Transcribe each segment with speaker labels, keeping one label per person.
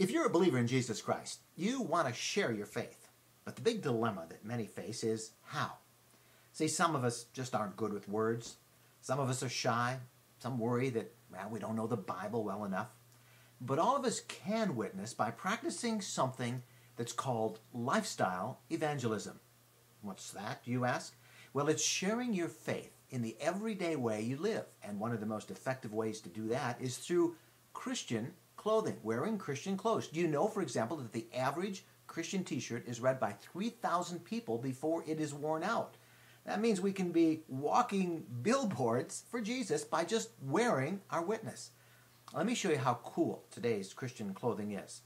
Speaker 1: If you're a believer in Jesus Christ, you want to share your faith. But the big dilemma that many face is how? See, some of us just aren't good with words. Some of us are shy. Some worry that, well, we don't know the Bible well enough. But all of us can witness by practicing something that's called lifestyle evangelism. What's that, you ask? Well, it's sharing your faith in the everyday way you live. And one of the most effective ways to do that is through Christian clothing, wearing Christian clothes. Do you know, for example, that the average Christian t shirt is read by 3,000 people before it is worn out? That means we can be walking billboards for Jesus by just wearing our witness. Let me show you how cool today's Christian clothing is.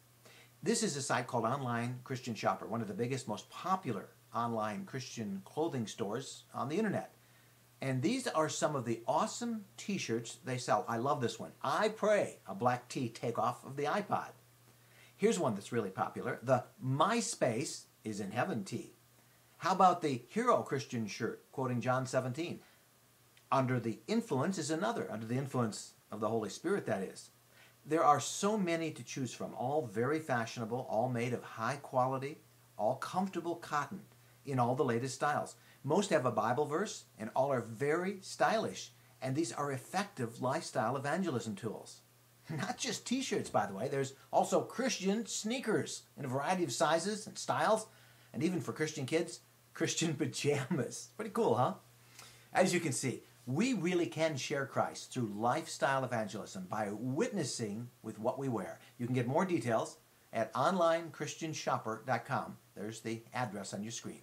Speaker 1: This is a site called Online Christian Shopper, one of the biggest, most popular online Christian clothing stores on the internet. And these are some of the awesome t shirts they sell. I love this one. I Pray, a black tee takeoff of the iPod. Here's one that's really popular the MySpace is in Heaven tee. How about the Hero Christian shirt, quoting John 17? Under the influence is another, under the influence of the Holy Spirit, that is. There are so many to choose from, all very fashionable, all made of high quality, all comfortable cotton in all the latest styles. Most have a Bible verse, and all are very stylish. And these are effective lifestyle evangelism tools. Not just t shirts, by the way, there's also Christian sneakers in a variety of sizes and styles, and even for Christian kids, Christian pajamas. Pretty cool, huh? As you can see, we really can share Christ through lifestyle evangelism by witnessing with what we wear. You can get more details at onlinechristianshopper.com. There's the address on your screen.